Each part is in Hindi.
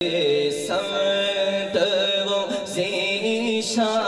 संत वो शीशा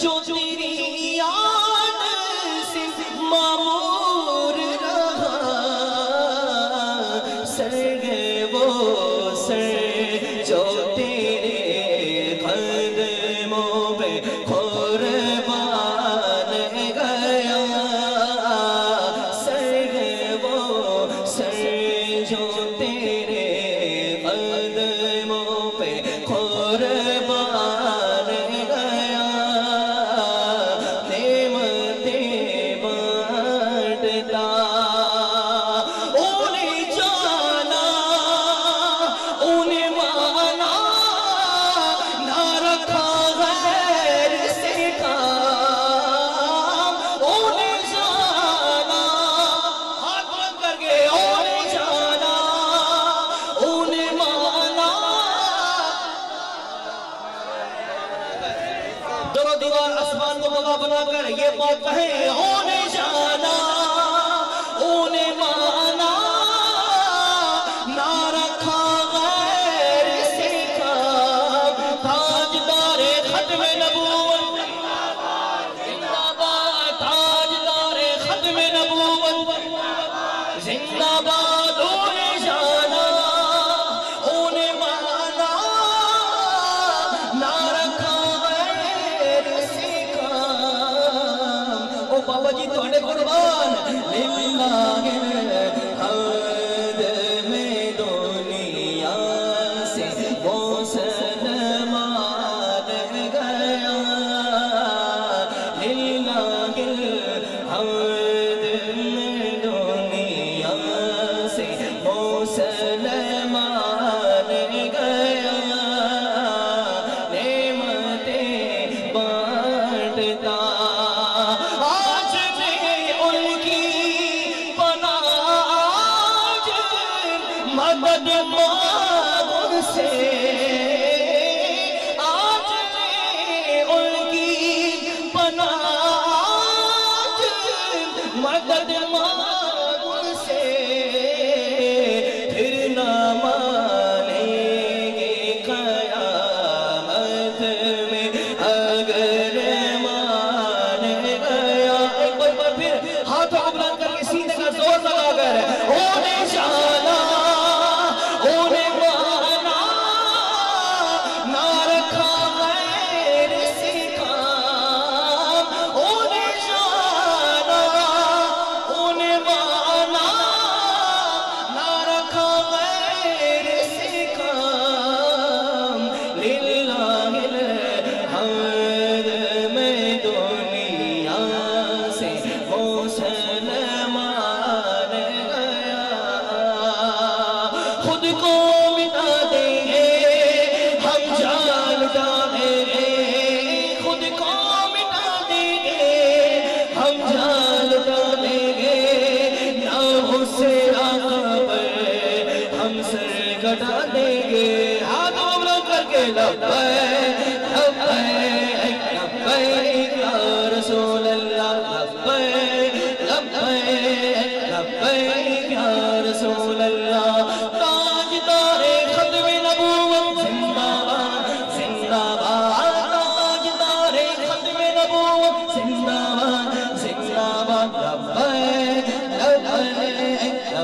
求求你。और आसमान को बगा बनाकर ये बात कहे हो नहीं जा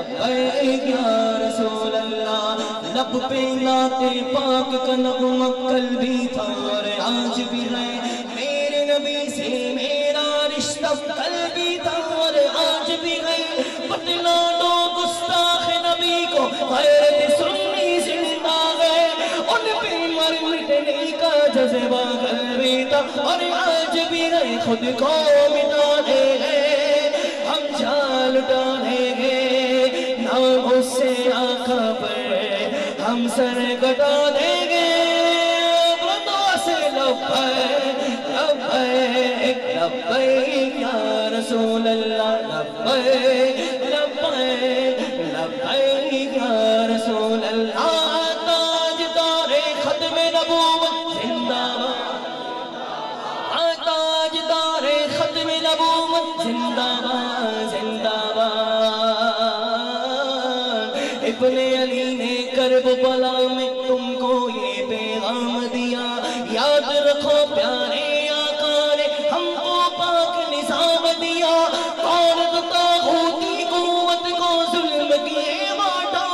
या रसूल पाक का नगमा कल भी था और आज भी है। मेरे नबी से मेरा रिश्ता कल भी था और आज भी है। बदला दो गुस्ताख नबी को गैरत सुन्नी ज़िंदा है। उन पे मर मिटने का जज्बा कल था और आज भी है। खुद को मिटा दे हम जाल डाल हम सर कटा देंगे। अल्लाह ताजदारे खत्म नबूवत, जिंदाबाद। ताजदारे खत्म नबूवत, जिंदाबाद जिंदाबाद। इब्ने अली ने करबला में तुमको ये पैगाम दिया। याद रखो प्यारे आका ने हमको पाक निज़ाम दिया। और तागूती कुवत को जुल्म किए बांटा।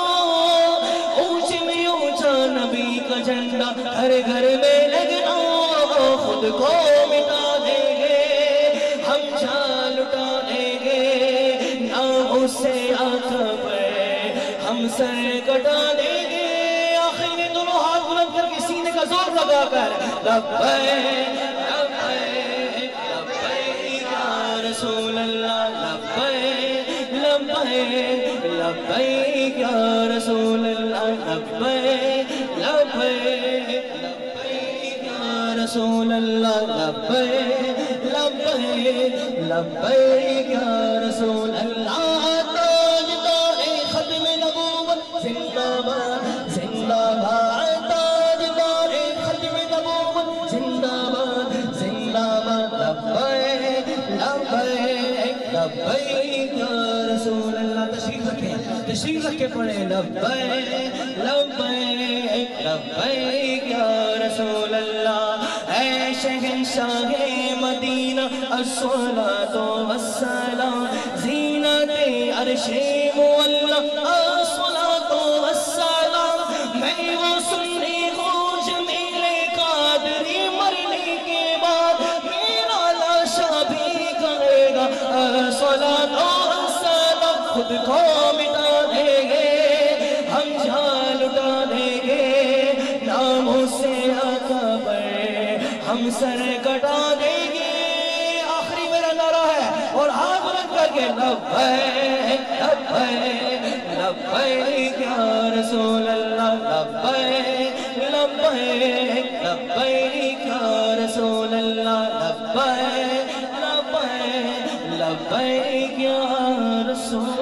ऊँचे में ऊँचा नबी का झंडा, हर घर में लगना खुद को मिटा देंगे। हम जाल उठा देंगे, नाम उससे आका पर हम सर कटा देंगे लगाकर लब्बैक लब्बैक लब्बैक या रसूल अल्लाह लब्बैक लब्बैक लब्बैक या रसूल अल्लाह लब्बैक लब्बैक लब्बैक या रसूल अल्लाह लब्बैक लब्बैक लब्बैक या रसूल अल्लाह रखे पड़े लब्बे लब्बे लब्बे या रसूल अल्लाह ऐ शहंशाह मदीना, अस्सलातो वस्सलाम। जीनते अरशे मुअल्ला सर कटा देंगे आखिरी मेरा नारा है और हाथ बुलंद करके, लब्बैक लब्बैक लब्बैक, या रसूल अल्लाह लब्बैक या रसूल अल्लाह रसूल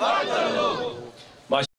வாழ்த்தல்லோ